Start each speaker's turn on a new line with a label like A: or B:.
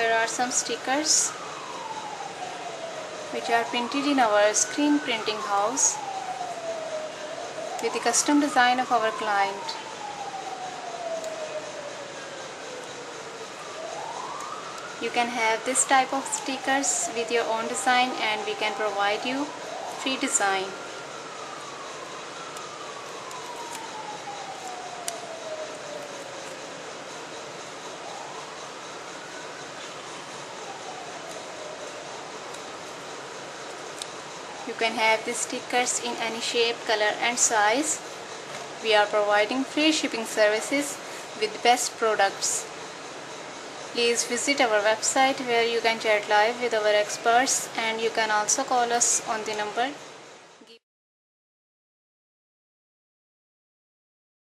A: Here are some stickers which are printed in our screen printing house with the custom design of our client. You can have this type of stickers with your own design and we can provide you free design. You can have these stickers in any shape, color and size. We are providing free shipping services with best products. Please visit our website where you can chat live with our experts and you can also call us on the number